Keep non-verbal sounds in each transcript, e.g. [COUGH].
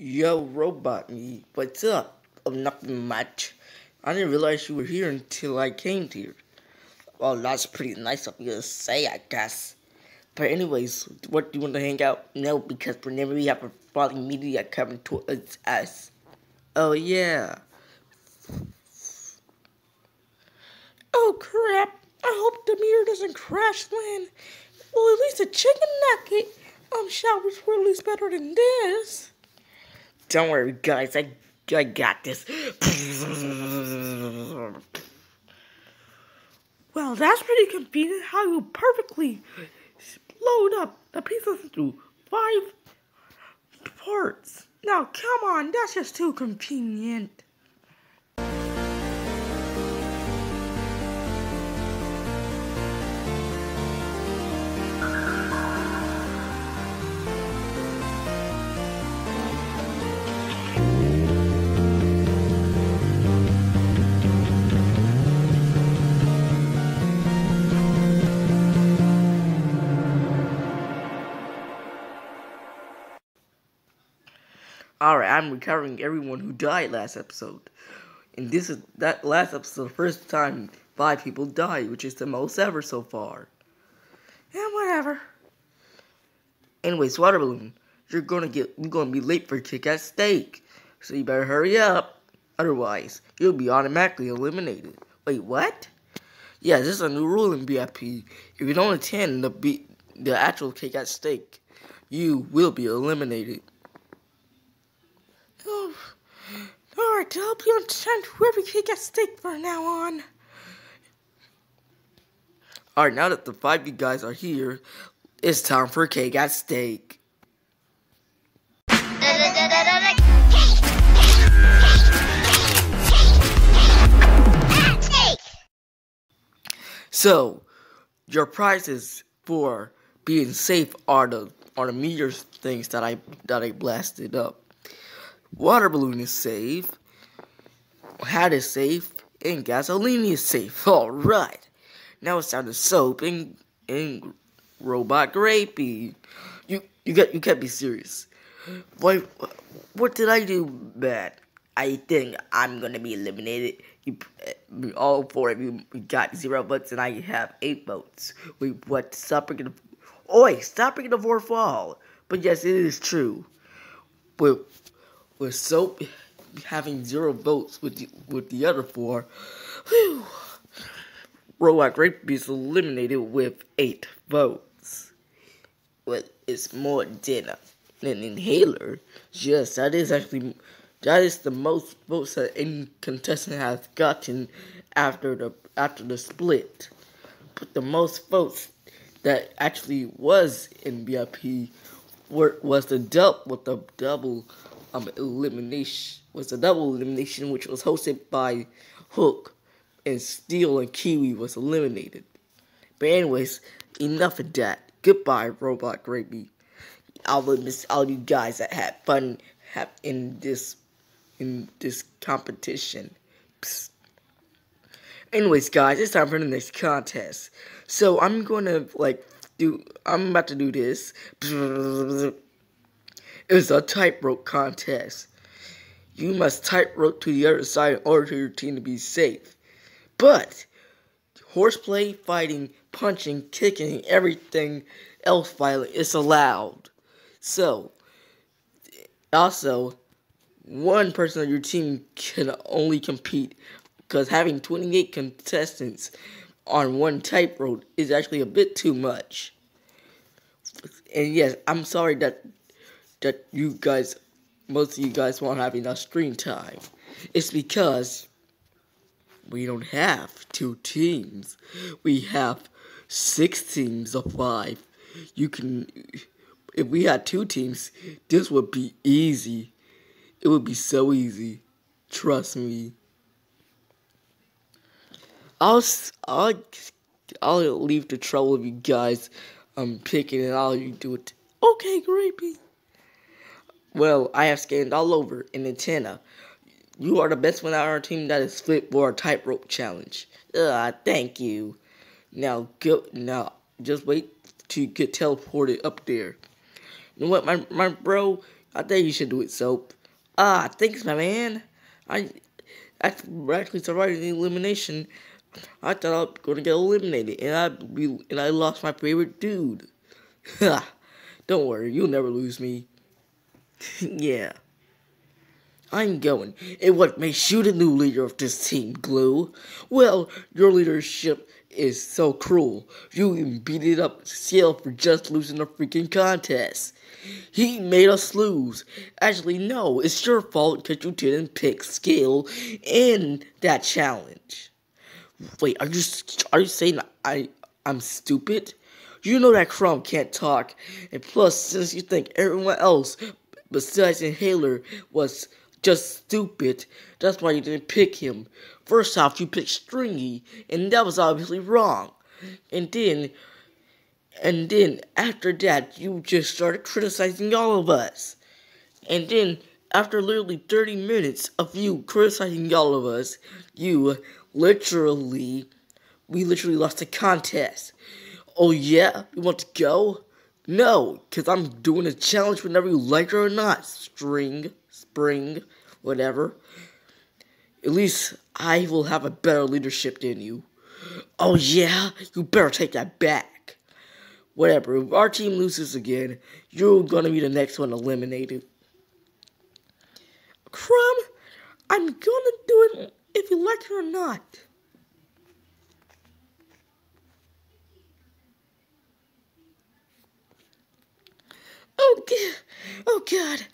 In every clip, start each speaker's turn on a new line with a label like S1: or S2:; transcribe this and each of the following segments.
S1: Yo, Robot Me, what's up? Oh, nothing much. I didn't realize you were here until I came here. Well, that's pretty nice of you to say, I guess. But anyways, what do you want to hang out? No, because whenever we have a falling meteor coming towards us. Oh, yeah.
S2: Oh, crap. I hope the mirror doesn't crash land. Well, at least a chicken nugget um, showers were at least better than this.
S1: Don't worry, guys. I, I got this.
S2: Well, that's pretty convenient how you perfectly load up the pieces into five parts. Now, come on, that's just too convenient.
S1: Alright, I'm recovering everyone who died last episode. And this is that last episode, the first time five people died, which is the most ever so far.
S2: Yeah, whatever.
S1: Anyways, water balloon, you're gonna get you're gonna be late for kick at stake. So you better hurry up. Otherwise, you'll be automatically eliminated. Wait, what? Yeah, this is a new rule in BFP. If you don't attend the be- the actual kick at stake, you will be eliminated.
S2: Oh, alright, I'll be on time to whoever can get steak from now on.
S1: Alright, now that the five of you guys are here, it's time for cake at stake. So, your prizes for being safe are the are the meteor things that I that I blasted up. Water balloon is safe. Hat is safe. And gasoline is safe. [LAUGHS] Alright. Now it's time to soap and, and robot grapey. You you got you can't be serious. Why what did I do bad? I think I'm gonna be eliminated. You, eh, all four of you got zero votes, and I have eight votes. Wait, what? Stop bringing the. Oi! Stop bringing the fourth wall. But yes, it is true. With with soap having zero votes with the, with the other four, whew, Robot Grapey is eliminated with eight votes. Well, it's more dinner than an inhaler. Yes, that is actually that is the most votes that any contestant has gotten after the after the split. But the most votes that actually was in BFP were was the dub with the double um elimination was the double elimination which was hosted by Hook and Steel and Kiwi was eliminated. But anyways, enough of that. Goodbye, Robot Grapey. I'll miss all you guys that had fun have in this in this competition. Psst. Anyways, guys, it's time for the next contest. So I'm gonna like do. I'm about to do this. [LAUGHS] It's a tightrope contest. You must tightrope to the other side in order for your team to be safe. But horseplay, fighting, punching, kicking, everything else violent is allowed. So, also, one person on your team can only compete because having 28 contestants on one tightrope is actually a bit too much. And yes, I'm sorry that that you guys, most of you guys won't have enough screen time. It's because we don't have two teams. We have six teams of five. You can, if we had two teams, this would be easy. It would be so easy. Trust me. I'll, I'll, I'll leave the trouble of you guys um, picking it. I'll you do it.
S2: Okay, Grapey.
S1: Well, I have scanned all over in antenna. You are the best one on our team that is fit for a tightrope challenge. Uh, thank you. Now go now just wait to get teleported up there. You know what, my my bro? I think you should do it, Soap. Ah, thanks, my man. I actually survived the elimination. I thought I was gonna get eliminated, and I be, and I lost my favorite dude. Ha! [LAUGHS] Don't worry, you'll never lose me. [LAUGHS] yeah. I'm going. And what makes you the new leader of this team, Glue? Well, your leadership is so cruel. You even beat it up Ciel for just losing a freaking contest. He made us lose. Actually, no, it's your fault because you didn't pick skill in that challenge. Wait, are you are you saying I I'm stupid? You know that Chrom can't talk, and plus, since you think everyone else besides Inhaler was just stupid, that's why you didn't pick him. First off, you picked Stringy, and that was obviously wrong. And then and then after that, you just started criticizing all of us. And then after literally 30 minutes of you criticizing all of us, you literally, we literally lost the contest. Oh yeah? You want to go? No, because I'm doing a challenge whenever you like it or not. String, spring, whatever. At least I will have a better leadership than you. Oh yeah? You better take that back whatever. If our team loses again, you're gonna be the next one eliminated.
S2: Crumb, I'm gonna do it if you like it or not. Oh, God. oh God.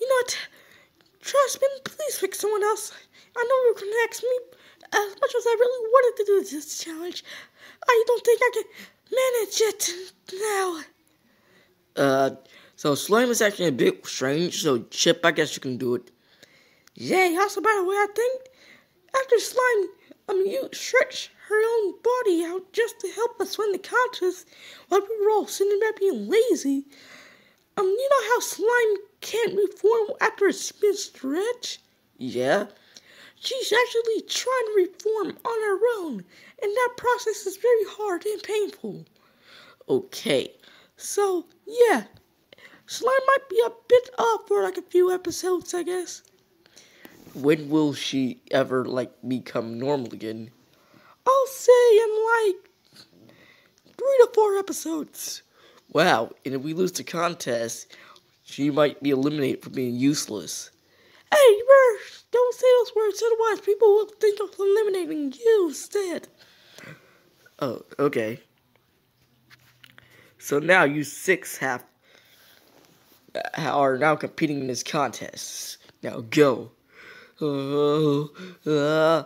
S2: You know what? Trustman, please pick someone else. I know you're gonna ask me as much as I really wanted to do this challenge. I don't think I can manage it now.
S1: Uh, so slime is actually a bit strange, so Chip, I guess you can do it.
S2: Yay, also by the way, I think after slime, um, you stretch her own body out just to help us win the contest while we were all sitting there being lazy. Um, you know how slime can't reform after it's been stretched?
S1: Yeah.
S2: She's actually trying to reform on her own, and that process is very hard and painful.
S1: Okay.
S2: So, yeah. Slime might be a bit off for like a few episodes, I guess.
S1: When will she ever, like, become normal again?
S2: I'll say in like three to four episodes.
S1: Wow, and if we lose the contest, she might be eliminated for being useless.
S2: Hey, Burst, don't say those words, otherwise people will think of eliminating you instead.
S1: Oh, okay. So now you six have are now competing in this contest. Now go. Oh, uh,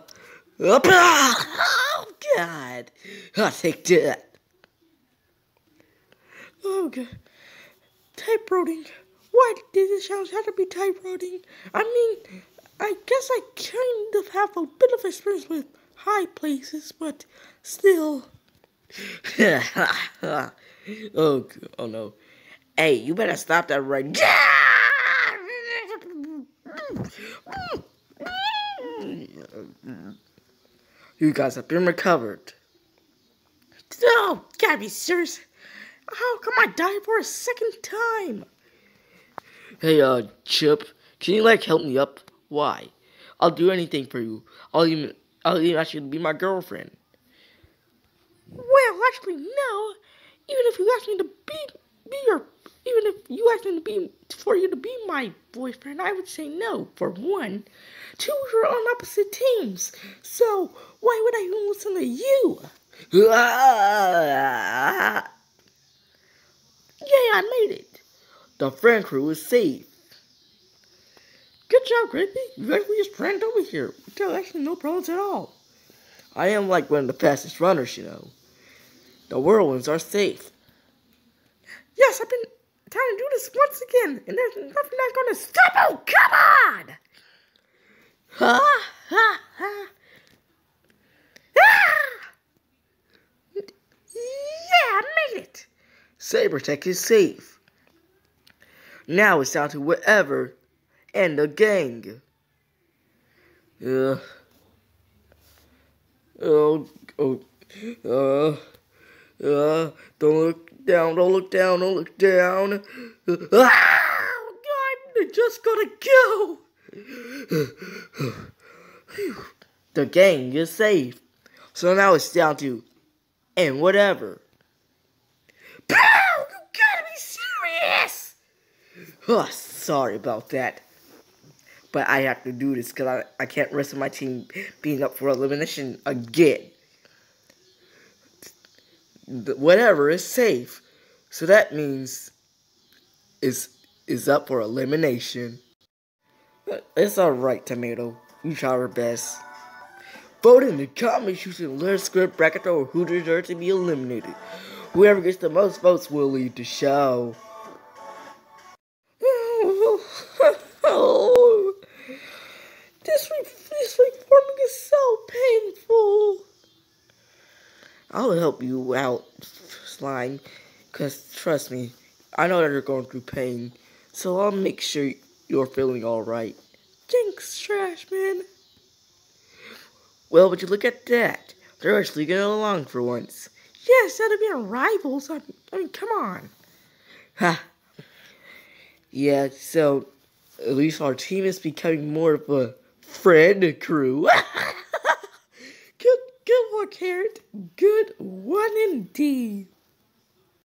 S1: oh God! I'll take that.
S2: Oh God! Type routing. Why did this challenge have to be typewriting? I mean, I guess I kind of have a bit of experience with high places, but still. [LAUGHS]
S1: oh, oh no. Hey, you better stop that right now. You guys have been recovered.
S2: Oh, gotta be serious. How come I die for a second time?
S1: Hey, uh, Chip, can you, like, help me up? Why? I'll do anything for you. I'll even, I'll even actually be my girlfriend.
S2: Well, actually, no. Even if you ask me to be, be your, even if you ask me to be, for you to be my boyfriend, I would say no, for one. Two, we're on opposite teams. So, why would I even listen to you? [LAUGHS] Yeah, I made it.
S1: The friend crew is safe.
S2: Good job, Grippy. You actually just ran over here. Without actually no problems at all.
S1: I am like one of the fastest runners, you know. The whirlwinds are safe.
S2: Yes, I've been trying to do this once again, and there's nothing that's gonna stop. Oh, come on! Ha ha ha! Ah! Yeah, I made it.
S1: Sabertech is safe. Now it's down to whatever and the gang. Uh, oh, oh, uh, uh, don't look down, don't look down, don't look down. Uh,
S2: God, we just gotta go.
S1: the gang is safe. So now it's down to and whatever.
S2: Pow! You gotta be serious!
S1: Oh, sorry about that. But I have to do this because I, I can't risk my team being up for elimination again. Whatever is safe. So that means is is up for elimination. It's alright, Tomato. We try our best. Vote in the comments using Learn Script Bracket or who deserves to be eliminated. Whoever gets the most votes will lead the show. [LAUGHS]
S2: this, re this reforming is so painful.
S1: I'll help you out, Slime, because trust me, I know that you're going through pain, so I'll make sure you're feeling alright.
S2: Jinx, Trash Man.
S1: Well, but you look at that. They're actually getting along for once.
S2: Yes, instead of being rivals, I, I mean, come on.
S1: Ha. Yeah, so at least our team is becoming more of a friend crew. [LAUGHS]
S2: good, good work, Carrot. Good one indeed.